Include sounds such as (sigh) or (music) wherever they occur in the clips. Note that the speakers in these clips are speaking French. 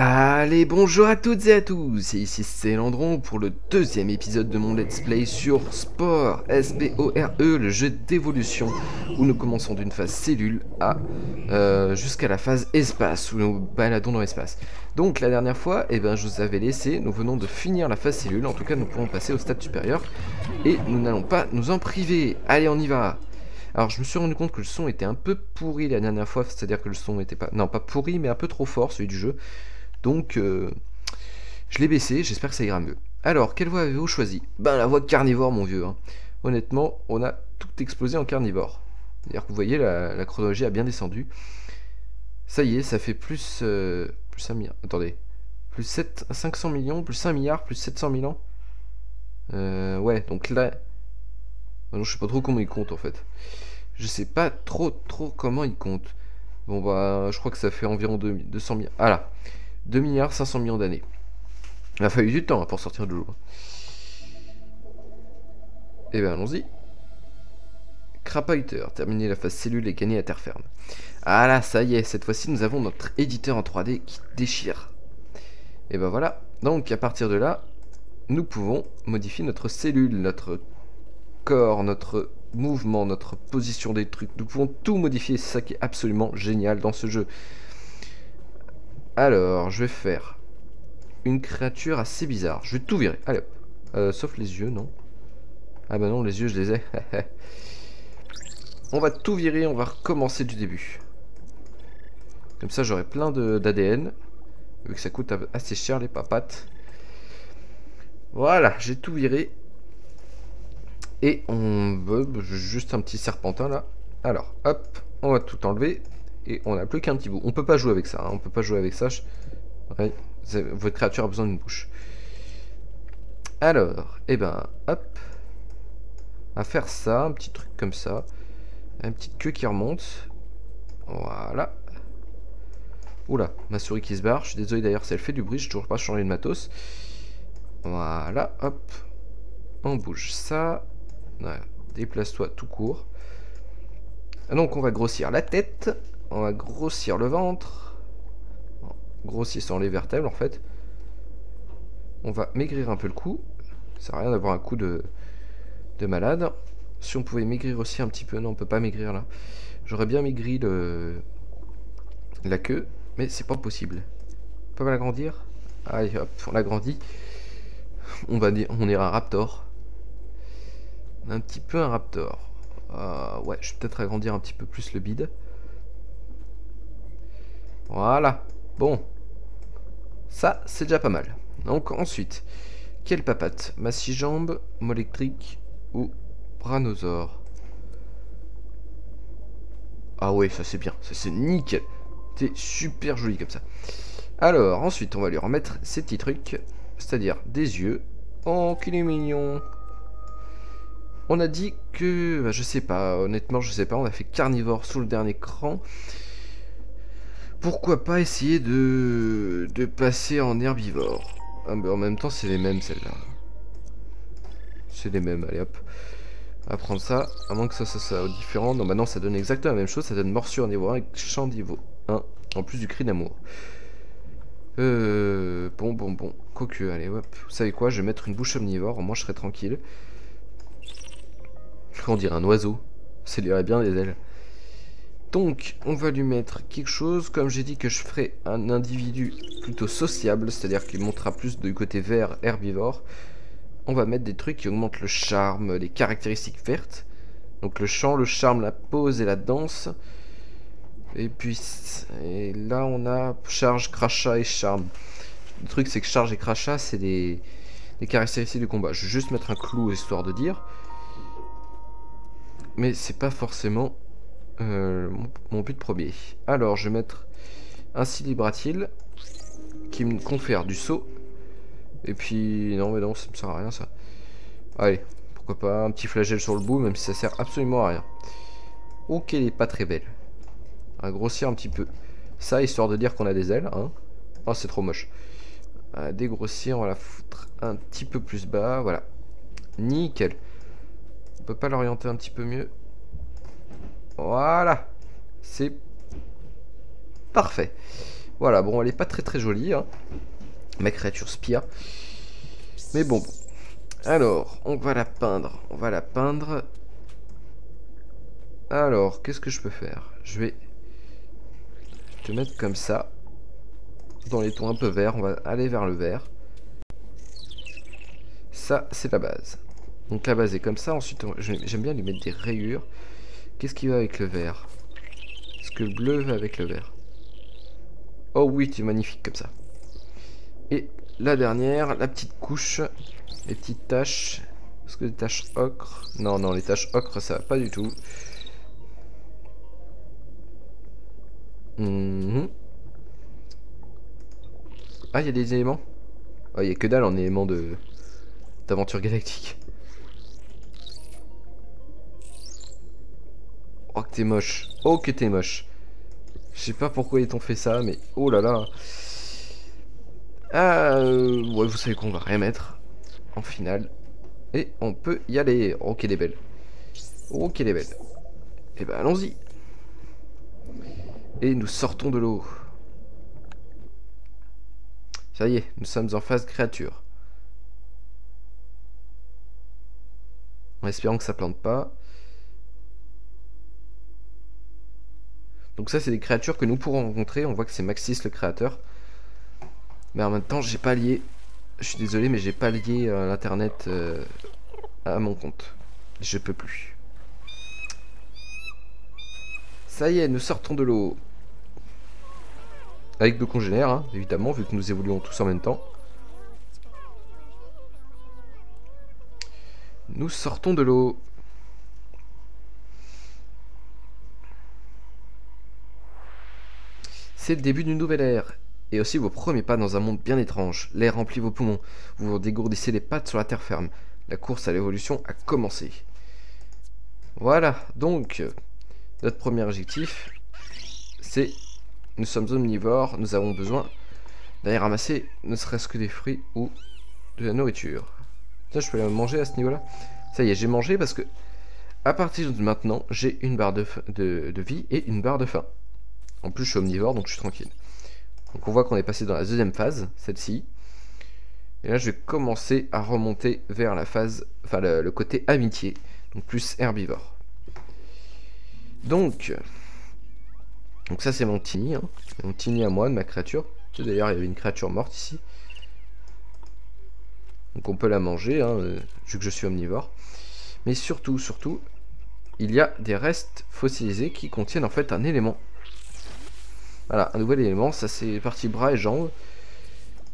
Allez, bonjour à toutes et à tous, ici c'est Landron pour le deuxième épisode de mon let's play sur Spore, S-P-O-R-E, le jeu d'évolution, où nous commençons d'une phase cellule à euh, jusqu'à la phase espace, où nous baladons dans l'espace. Donc la dernière fois, eh ben, je vous avais laissé, nous venons de finir la phase cellule, en tout cas nous pourrons passer au stade supérieur, et nous n'allons pas nous en priver. Allez, on y va alors je me suis rendu compte que le son était un peu pourri la dernière fois, c'est-à-dire que le son était pas... Non, pas pourri, mais un peu trop fort, celui du jeu. Donc, euh, je l'ai baissé, j'espère que ça ira mieux. Alors, quelle voie avez-vous choisi? Ben, la voie carnivore, mon vieux. Hein. Honnêtement, on a tout explosé en carnivore. Que vous voyez, la, chronologie a bien descendu. Ça y est, ça fait plus... Euh, plus 5 milliards. Attendez. Plus 7, 500 millions, plus 5 milliards, plus 700 000 ans. Euh, ouais, donc là... Non, je sais pas trop comment il compte, en fait. Je sais pas trop, trop comment il compte. Bon, bah, je crois que ça fait environ 200 milliards. Ah là 2 milliards 500 millions d'années. Il a fallu du temps pour sortir de l'eau. Et eh bien allons-y. Crapauter, terminer la phase cellule et gagner la terre ferme. Ah là, ça y est, cette fois-ci nous avons notre éditeur en 3D qui déchire. Et ben voilà, donc à partir de là, nous pouvons modifier notre cellule, notre corps, notre mouvement, notre position des trucs. Nous pouvons tout modifier, c'est ça qui est absolument génial dans ce jeu. Alors, je vais faire une créature assez bizarre. Je vais tout virer. Allez hop. Euh, sauf les yeux, non Ah bah non, les yeux, je les ai. (laughs) on va tout virer, on va recommencer du début. Comme ça, j'aurai plein d'ADN. Vu que ça coûte assez cher, les papates. Voilà, j'ai tout viré. Et on veut juste un petit serpentin là. Alors, hop, on va tout enlever et on n'a plus qu'un petit bout. On peut pas jouer avec ça, hein. on peut pas jouer avec ça. votre créature a besoin d'une bouche. Alors, et eh ben, hop. À faire ça, un petit truc comme ça. Une petite queue qui remonte. Voilà. Oula, ma souris qui se barre. Je suis désolé d'ailleurs si elle fait du bruit, j'ai toujours pas changé de matos. Voilà, hop. On bouge ça. Déplace-toi tout court. Donc on va grossir la tête. On va grossir le ventre. Grossir sans les vertèbres en fait. On va maigrir un peu le cou. Ça sert à rien d'avoir un coup de, de malade. Si on pouvait maigrir aussi un petit peu. Non, on peut pas maigrir là. J'aurais bien maigri le, la queue. Mais c'est pas possible. On peut l'agrandir Allez hop, on l'agrandit. On va dire, on ira un raptor. Un petit peu un raptor. Euh, ouais, je vais peut-être agrandir un petit peu plus le bide. Voilà. Bon. Ça, c'est déjà pas mal. Donc ensuite, quelle papate? Massijambe, Molectrique ou Branosaure Ah ouais, ça c'est bien. Ça c'est nickel. C'est super joli comme ça. Alors, ensuite, on va lui remettre ces petits trucs. C'est-à-dire des yeux. Oh, qu'il est mignon. On a dit que... Bah, je sais pas, honnêtement, je sais pas. On a fait carnivore sous le dernier cran pourquoi pas essayer de, passer en herbivore ah, En même temps, c'est les mêmes, celles-là. C'est les mêmes, allez hop. Va prendre ça, à moins que ça, soit différent. Non, maintenant, ça donne exactement la même chose. Ça donne morsure niveau 1 et chant niveau 1, en plus du cri d'amour. Euh, bon, bon, bon. Quoique, allez, hop. Vous savez quoi Je vais mettre une bouche omnivore, au moins je serai tranquille. On dirait un oiseau. Ça lui bien des ailes. Donc, on va lui mettre quelque chose. Comme j'ai dit que je ferai un individu plutôt sociable, c'est-à-dire qu'il montera plus du côté vert herbivore. On va mettre des trucs qui augmentent le charme, les caractéristiques vertes. Donc le chant, le charme, la pose et la danse. Et puis, et là on a charge, crachat et charme. Le truc c'est que charge et crachat c'est des, des caractéristiques du combat. Je vais juste mettre un clou histoire de dire. Mais c'est pas forcément euh, mon, but premier. Alors, je vais mettre un célibratile qui me confère du saut. Et puis, non, mais non, ça me sert à rien ça. Allez, pourquoi pas un petit flagelle sur le bout, même si ça sert absolument à rien. Ok, elle est pas très belle. À grossir un petit peu. Ça, histoire de dire qu'on a des ailes. Hein. Oh, c'est trop moche. À dégrossir, on va la foutre un petit peu plus bas. Voilà. Nickel. On peut pas l'orienter un petit peu mieux voilà. C'est parfait. Voilà, bon, elle est pas très très jolie. Hein. Ma créature spire. Mais bon. Alors, on va la peindre. On va la peindre. Alors, qu'est-ce que je peux faire? Je vais te mettre comme ça. Dans les tons un peu verts. On va aller vers le vert. Ça, c'est la base. Donc la base est comme ça. Ensuite, j'aime bien lui mettre des rayures. Qu'est-ce qui va avec le vert? Est-ce que le bleu va avec le vert? Oh oui, c'est magnifique comme ça. Et la dernière, la petite couche, les petites taches. Est-ce que les taches ocre? Non, non, les taches ocre, ça va pas du tout. Mhm. Ah, il y a des éléments? Oh, il y a que dalle en éléments de d'aventure galactique. Oh, que t'es moche. Oh, que t'es moche. Je sais pas pourquoi ils t'ont fait ça, mais oh là là. Ah, euh, ouais, vous savez qu'on va rien mettre en finale. Et on peut y aller. Oh, qu'elle est belle. Oh, qu'elle est belle. Et eh ben, allons-y. Et nous sortons de l'eau. Ça y est, nous sommes en phase créature. En espérant que ça plante pas. Donc ça, c'est des créatures que nous pourrons rencontrer. On voit que c'est Maxis le créateur. Mais en même temps, j'ai pas lié... Je suis désolé, mais j'ai pas lié euh, l'internet euh, à mon compte. Je peux plus. Ça y est, nous sortons de l'eau. Avec nos congénères, hein, évidemment, vu que nous évoluons tous en même temps. Nous sortons de l'eau. C'est le début d'une nouvelle ère. Et aussi vos premiers pas dans un monde bien étrange. L'air remplit vos poumons. Vous vous dégourdissez les pattes sur la terre ferme. La course à l'évolution a commencé. Voilà, donc, notre premier objectif, c'est nous sommes omnivores, nous avons besoin d'aller ramasser ne serait-ce que des fruits ou de la nourriture. Ça, je peux manger à ce niveau-là? Ça y est, j'ai mangé parce que à partir de maintenant, j'ai une barre de, de, vie et une barre de faim. En plus, je suis omnivore, donc je suis tranquille. Donc on voit qu'on est passé dans la deuxième phase, celle-ci. Et là, je vais commencer à remonter vers la phase, enfin le, côté amitié, donc plus herbivore. Donc, ça c'est mon tini, hein. mon tini à moi de ma créature. D'ailleurs il y avait une créature morte ici. Donc on peut la manger, hein, euh, vu que je suis omnivore. Mais surtout, surtout, il y a des restes fossilisés qui contiennent en fait un élément. Voilà, un nouvel élément, ça c'est partie bras et jambes.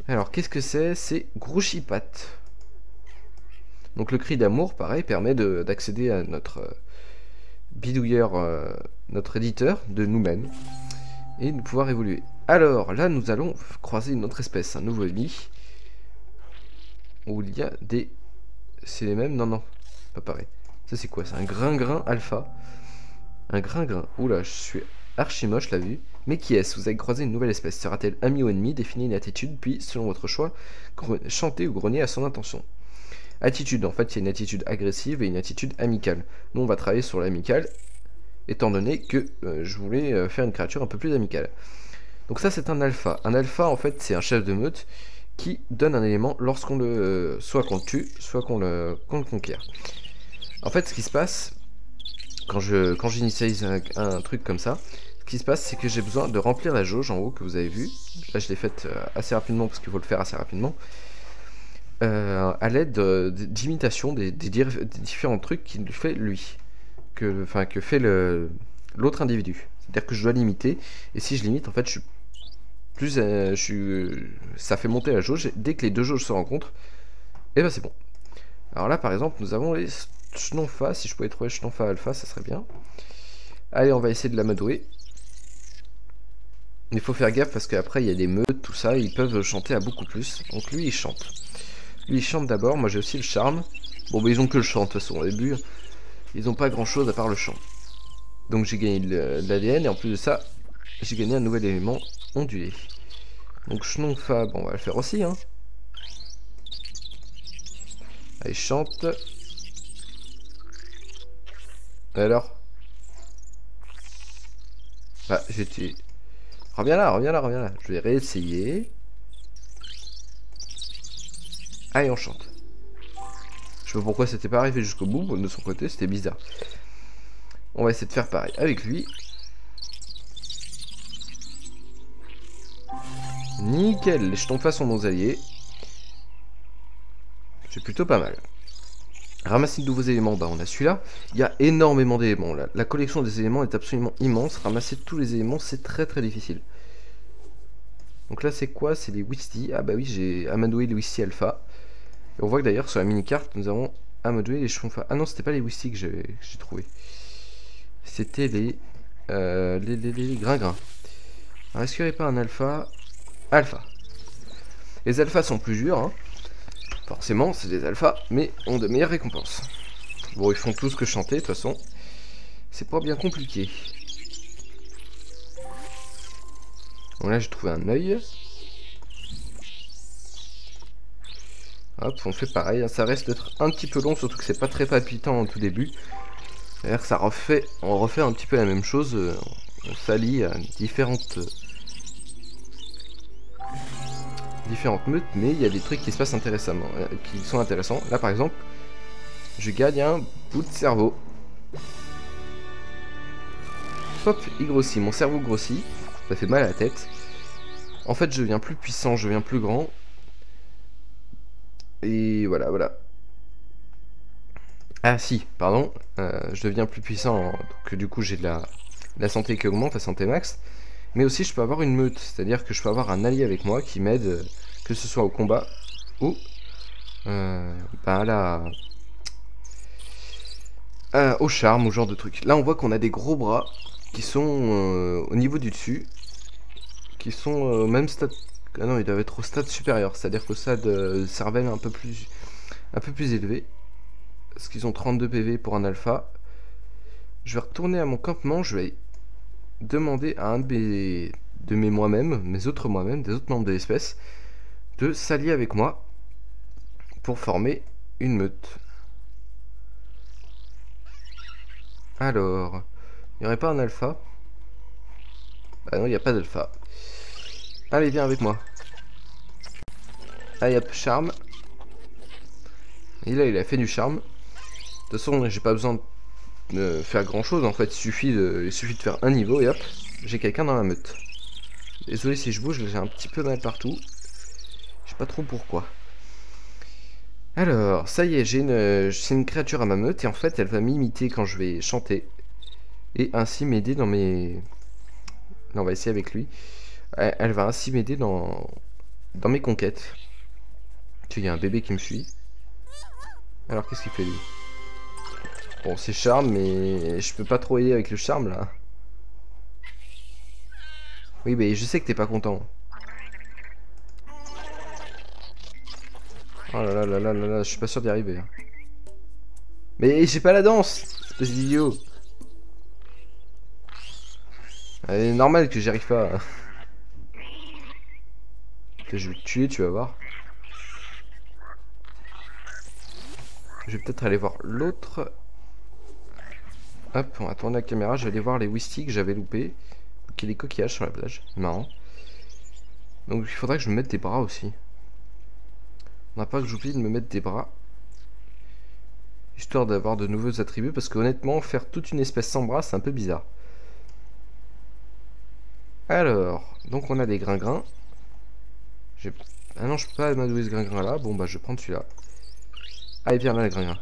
Alors qu'est-ce que c'est? C'est Grouchipat. Donc le cri d'amour, pareil, permet d'accéder à notre euh, bidouilleur, euh, notre éditeur de nous-mêmes, et de pouvoir évoluer. Alors là, nous allons croiser une autre espèce, un nouveau lit, où il y a des... C'est les mêmes? Non, non, pas pareil. Ça c'est quoi? C'est un grain-grain alpha. Un grain-grain. Oula, je suis archi moche la vue. Mais qui est-ce Vous avez croisé une nouvelle espèce? Sera-t-elle ami ou ennemi Définissez une attitude, puis, selon votre choix, chantez ou grognez à son intention. Attitude, en fait, il y a une attitude agressive et une attitude amicale. Nous, on va travailler sur l'amicale, étant donné que euh, je voulais euh, faire une créature un peu plus amicale. Donc ça, c'est un alpha. Un alpha, en fait, c'est un chef de meute qui donne un élément lorsqu'on le... Euh, soit qu'on le tue, soit qu'on le, le conquiert. En fait, ce qui se passe, quand je quand j'initialise un, truc comme ça, ce qui se passe, c'est que j'ai besoin de remplir la jauge en haut que vous avez vu. Là, je l'ai faite assez rapidement parce qu'il faut le faire assez rapidement. Euh, à l'aide d'imitation des, différents trucs qu'il fait lui, que, enfin, que fait l'autre individu. C'est-à-dire que je dois limiter, et si je limite, en fait, je suis plus, euh, ça fait monter la jauge. Dès que les deux jauges se rencontrent, et eh ben c'est bon. Alors là, par exemple, nous avons les Schnonfa. Si je pouvais trouver Schnonfa Alpha, ça serait bien. Allez, on va essayer de l'amadouer. Il faut faire gaffe parce qu'après il y a des meutes, tout ça, ils peuvent chanter à beaucoup plus. Donc lui il chante. Lui, il chante d'abord. Moi, j'ai aussi le charme. Bon, bah, ils ont que le chant, de toute façon. Au début, ils ont pas grand-chose à part le chant. Donc, j'ai gagné de l'ADN. Et en plus de ça, j'ai gagné un nouvel élément ondulé. Donc, Schnonfa, bon, on va le faire aussi, hein. Allez, chante. Alors? Ah, j'étais... Reviens là, reviens là, reviens là. Je vais réessayer. Allez, on chante. Je sais pas pourquoi c'était pas arrivé jusqu'au bout, de son côté, c'était bizarre. On va essayer de faire pareil avec lui. Nickel, les jetons face sont nos alliés. C'est plutôt pas mal. Ramasser de nouveaux éléments, bah on a celui-là. Il y a énormément d'éléments. La, collection des éléments est absolument immense. Ramasser tous les éléments, c'est très très difficile. Donc là, c'est quoi? C'est les Wisty. Ah bah oui, j'ai amadoué les Wisty Alpha. Et on voit que d'ailleurs, sur la mini-carte, nous avons amadoué les chevaux. Ah non, c'était pas les Wisty que j'ai trouvé. C'était les, euh, les, les, les, grains grains. Alors, est-ce qu'il n'y aurait pas un alpha? Alpha. Les alphas sont plus durs, hein. Forcément, c'est des alphas, mais ont de meilleures récompenses. Bon, ils font tout ce que chanter, de toute façon. C'est pas bien compliqué. Bon, là, j'ai trouvé un œil. Hop, on fait pareil. Hein. Ça reste d'être un petit peu long, surtout que c'est pas très palpitant au tout début. Refait, on refait un petit peu la même chose. Euh, on s'allie à différentes différentes meutes, mais il y a des trucs qui se passent intéressamment, euh, qui sont intéressants. Là, par exemple, je gagne un bout de cerveau. Hop, il grossit. Mon cerveau grossit. Ça fait mal à la tête. En fait, je deviens plus puissant, je deviens plus grand. Et voilà, voilà. Ah si, pardon. Euh, je deviens plus puissant, donc du coup j'ai de la, la santé qui augmente, la santé max. Mais aussi je peux avoir une meute, c'est-à-dire que je peux avoir un allié avec moi qui m'aide, que ce soit au combat ou euh, à au charme, au genre de truc. Là on voit qu'on a des gros bras qui sont euh, au niveau du dessus, qui sont au même stade. Ah non, ils doivent être au stade supérieur, c'est-à-dire qu'au stade euh, cervelle un peu plus, un peu plus élevé. Parce qu'ils ont 32 PV pour un alpha. Je vais retourner à mon campement, je vais demander à un de mes, de moi-même, mes autres moi-même, des autres membres de l'espèce, de s'allier avec moi pour former une meute. Alors, il n'y aurait pas un alpha? Ah non, il n'y a pas d'alpha. Allez, viens avec moi. Allez hop, charme. Et là, il a fait du charme. De toute façon, j'ai pas besoin de faire grand chose en fait. Il suffit de, faire un niveau et hop, j'ai quelqu'un dans la meute. Désolé si je bouge, j'ai un petit peu mal partout. Je sais pas trop pourquoi. Alors, ça y est, j'ai une, créature à ma meute et en fait, elle va m'imiter quand je vais chanter. Et ainsi m'aider dans mes... on va essayer avec lui. Elle, va ainsi m'aider dans, dans mes conquêtes. Tu y a un bébé qui me suit. Alors, qu'est-ce qu'il fait lui? Bon, c'est charme, mais je peux pas trop aider avec le charme, là. Oui, mais je sais que t'es pas content. Oh là là là là là là, je suis pas sûr d'y arriver. Hein. Mais j'ai pas la danse Espèce d'idiot C'est normal que j'y arrive pas. je vais te tuer, tu vas voir. Je vais peut-être aller voir l'autre. Hop, on va la caméra, je vais aller voir les whisky que j'avais loupés. Ok, des coquillages sur la plage, marrant. Donc il faudrait que je me mette des bras aussi. On n'a pas que j'oublie de me mettre des bras. Histoire d'avoir de nouveaux attributs, parce que honnêtement, faire toute une espèce sans bras, c'est un peu bizarre. Alors, donc on a des gringrins. Ah non, je peux pas m'adouer ce gringrin là. Bon, bah je vais prendre celui-là. Allez, viens là, le gringrin.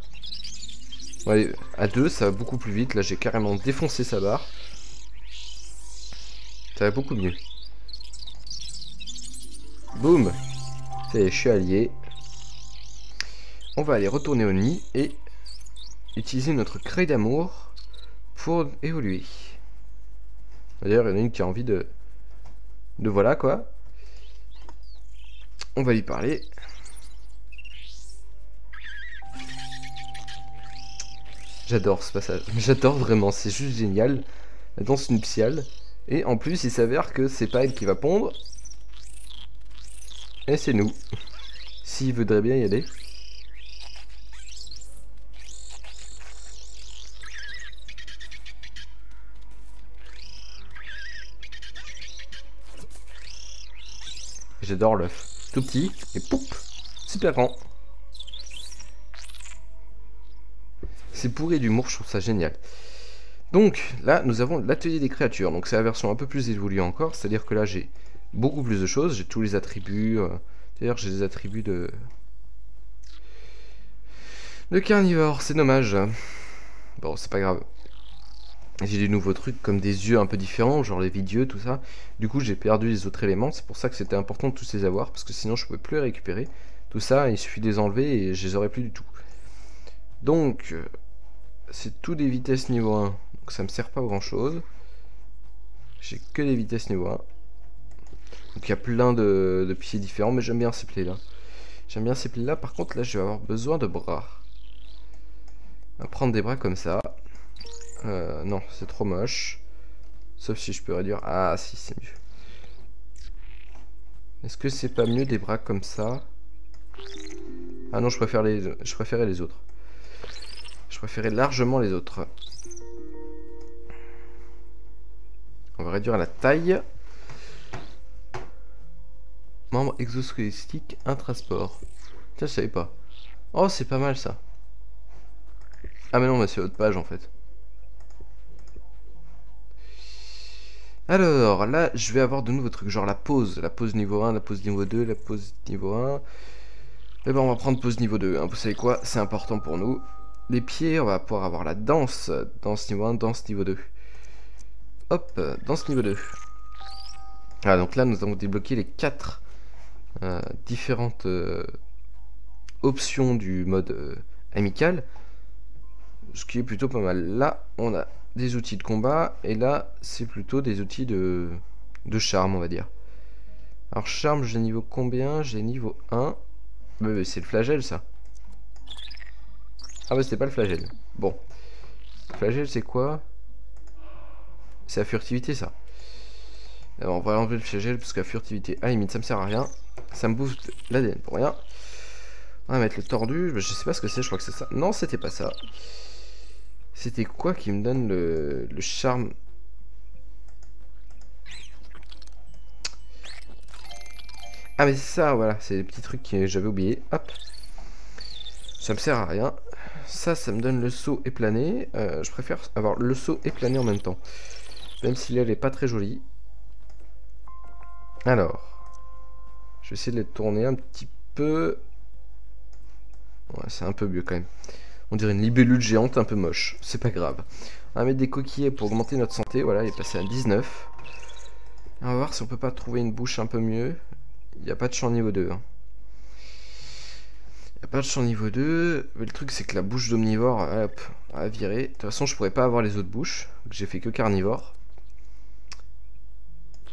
Ouais, à deux, ça va beaucoup plus vite. Là, j'ai carrément défoncé sa barre. Ça va beaucoup mieux. Boum C'est je suis allié. On va aller retourner au nid et utiliser notre craie d'amour pour évoluer. D'ailleurs, il y en a une qui a envie de... De voilà, quoi. On va lui parler. J'adore ce passage. J'adore vraiment, c'est juste génial. La danse nuptiale. Et en plus, il s'avère que c'est pas elle qui va pondre. Et c'est nous. (laughs) S'il voudrait bien y aller. J'adore l'œuf. Tout petit et poup Super grand. C'est pourri d'humour, je trouve ça génial. Donc là, nous avons l'atelier des créatures. Donc c'est la version un peu plus évoluée encore. C'est-à-dire que là, j'ai beaucoup plus de choses. J'ai tous les attributs. Euh, d'ailleurs, j'ai des attributs de... De carnivore. C'est dommage. Bon, c'est pas grave. J'ai des nouveaux trucs comme des yeux un peu différents, genre les vidieux, tout ça. Du coup, j'ai perdu les autres éléments. C'est pour ça que c'était important de tous les avoir. Parce que sinon, je pouvais plus les récupérer. Tout ça, il suffit de les enlever et je les aurais plus du tout. Donc, euh, c'est tout des vitesses niveau 1. Donc ça me sert pas grand chose. J'ai que des vitesses niveau 1. Donc il y a plein de, pieds différents, mais j'aime bien ces plaies là. J'aime bien ces plaies là. Par contre, là, je vais avoir besoin de bras. On va prendre des bras comme ça. Euh, non, c'est trop moche. Sauf si je peux réduire. Ah, si, c'est mieux. Est-ce que c'est pas mieux des bras comme ça? Ah non, je préfère je préférais les autres. Je préférais largement les autres. On va réduire la taille. Membre exosquelettique intrasport. Tiens, je savais pas. Oh, c'est pas mal ça. Ah mais non, mais c'est autre page en fait. Alors, là, je vais avoir de nouveaux trucs, genre la pause. La pause niveau 1, la pause niveau 2, la pause niveau 1. Et ben, on va prendre pause niveau 2. Hein. Vous savez quoi? C'est important pour nous. Les pieds, on va pouvoir avoir la danse. Danse niveau 1, danse niveau 2. Hop, dans ce niveau 2. Ah, donc là, nous avons débloqué les 4 euh, différentes euh, options du mode euh, amical. Ce qui est plutôt pas mal. Là, on a des outils de combat. Et là, c'est plutôt des outils de, charme, on va dire. Alors, charme, j'ai niveau combien? J'ai niveau 1. c'est le flagelle, ça. Ah, bah, c'était pas le flagelle. Bon. Le flagelle, c'est quoi? C'est la furtivité ça. Alors, on va enlever le flagelle parce que la furtivité, à limite, ça me sert à rien. Ça me bouffe l'ADN pour rien. On va mettre le tordu. Je sais pas ce que c'est, je crois que c'est ça. Non, c'était pas ça. C'était quoi qui me donne le, le charme? Ah mais c'est ça, voilà, c'est des petits trucs que j'avais oublié. Hop. Ça me sert à rien. Ça, ça me donne le saut et planer. Euh, je préfère avoir le saut et planer en même temps. Même si elle est pas très jolie. Alors. Je vais essayer de les tourner un petit peu. Ouais, c'est un peu mieux quand même. On dirait une libellule géante un peu moche. C'est pas grave. On va mettre des coquillets pour augmenter notre santé. Voilà, il est passé à 19. On va voir si on peut pas trouver une bouche un peu mieux. Il n'y a pas de champ niveau 2. Hein. Il n'y a pas de champ niveau 2. Mais le truc, c'est que la bouche d'omnivore, hop, va virer. De toute façon, je pourrais pas avoir les autres bouches. J'ai fait que carnivore.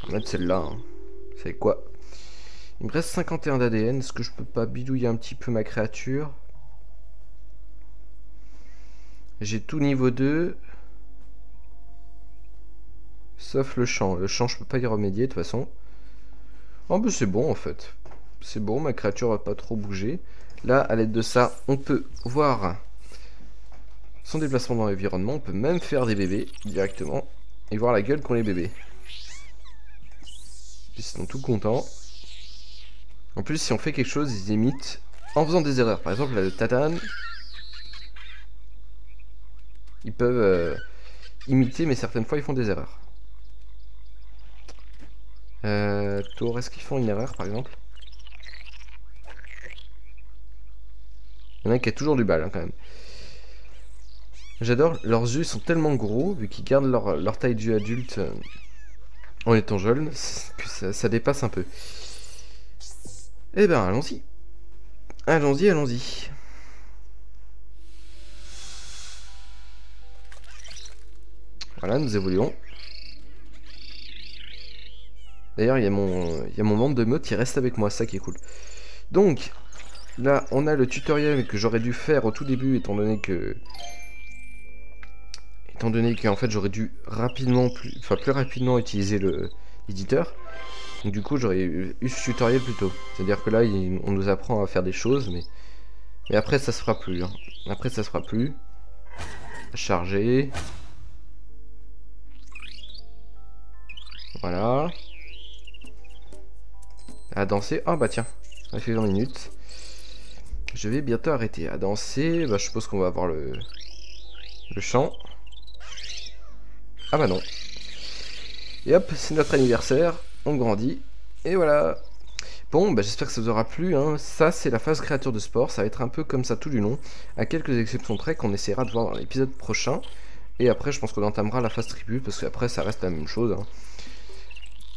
On va mettre celle-là. Hein. C'est quoi? Il me reste 51 d'ADN. Est-ce que je peux pas bidouiller un petit peu ma créature? J'ai tout niveau 2. Sauf le champ. Le champ, je peux pas y remédier de toute façon. Oh, bah c'est bon en fait. C'est bon, ma créature va pas trop bouger. Là, à l'aide de ça, on peut voir son déplacement dans l'environnement. On peut même faire des bébés directement et voir la gueule qu'ont les bébés. Ils sont tout contents. En plus, si on fait quelque chose, ils imitent en faisant des erreurs. Par exemple, le tatane. Ils peuvent euh, imiter, mais certaines fois, ils font des erreurs. Euh, est-ce qu'ils font une erreur, par exemple? Qui a toujours du bal, hein, quand même. J'adore, leurs yeux sont tellement gros, vu qu'ils gardent leur, taille d'yeux adulte. Euh, en étant jeune, que ça, dépasse un peu. Eh ben, allons-y. Allons-y, allons-y. Voilà, nous évoluons. D'ailleurs, il y, a mon, il y a mon membre de mode qui reste avec moi, ça qui est cool. Donc, là, on a le tutoriel que j'aurais dû faire au tout début, étant donné que étant donné qu'en fait j'aurais dû rapidement, plus, rapidement utiliser l'éditeur. Donc du coup j'aurais eu, ce tutoriel plus tôt. C'est-à-dire que là on nous apprend à faire des choses, mais, mais après ça se fera plus. Hein. Après ça se fera plus. Charger. Voilà. à danser. Ah bah tiens, ça fait 20 minutes. Je vais bientôt arrêter à danser. Bah je suppose qu'on va avoir le, le chant. Ah bah non. Et hop, c'est notre anniversaire. On grandit. Et voilà. Bon, bah j'espère que ça vous aura plu. Hein. Ça, c'est la phase créature de sport. Ça va être un peu comme ça tout du long. À quelques exceptions près qu'on essaiera de voir dans l'épisode prochain. Et après, je pense qu'on entamera la phase tribu. Parce qu'après, ça reste la même chose. Hein.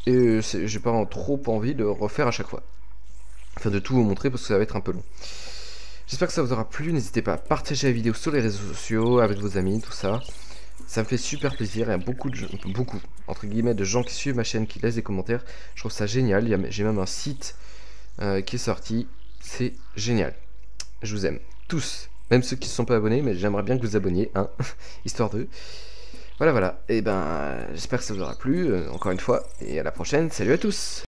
Et j'ai pas trop envie de refaire à chaque fois. Enfin, de tout vous montrer parce que ça va être un peu long. J'espère que ça vous aura plu. N'hésitez pas à partager la vidéo sur les réseaux sociaux, avec vos amis, tout ça. Ça me fait super plaisir. Il y a beaucoup de beaucoup, entre guillemets, de gens qui suivent ma chaîne, qui laissent des commentaires. Je trouve ça génial. J'ai même un site euh, qui est sorti. C'est génial. Je vous aime tous. Même ceux qui ne sont pas abonnés, mais j'aimerais bien que vous abonniez, hein, (laughs) histoire de. Voilà, voilà. Et ben, j'espère que ça vous aura plu, euh, encore une fois. Et à la prochaine. Salut à tous